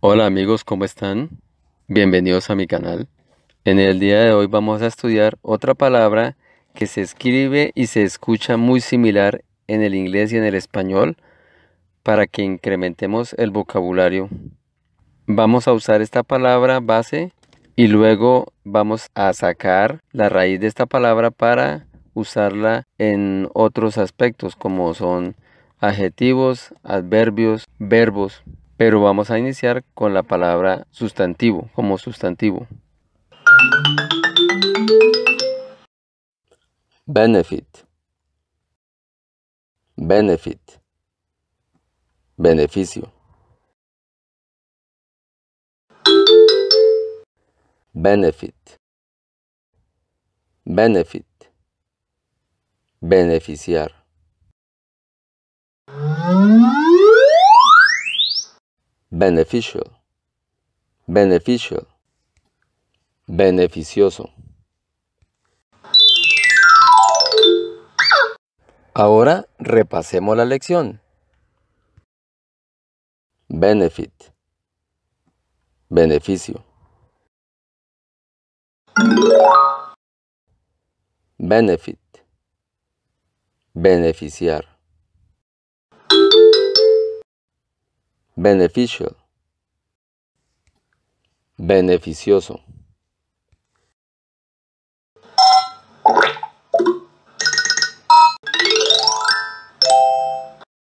Hola amigos, ¿cómo están? Bienvenidos a mi canal. En el día de hoy vamos a estudiar otra palabra que se escribe y se escucha muy similar en el inglés y en el español para que incrementemos el vocabulario. Vamos a usar esta palabra base y luego vamos a sacar la raíz de esta palabra para usarla en otros aspectos como son adjetivos, adverbios, verbos. Pero vamos a iniciar con la palabra sustantivo como sustantivo. Benefit. Benefit. Beneficio. Benefit. Benefit. Beneficiar. Beneficial. Beneficial. Beneficioso. Ahora repasemos la lección. Benefit. Beneficio. Benefit. Beneficiar. Beneficial. Beneficioso.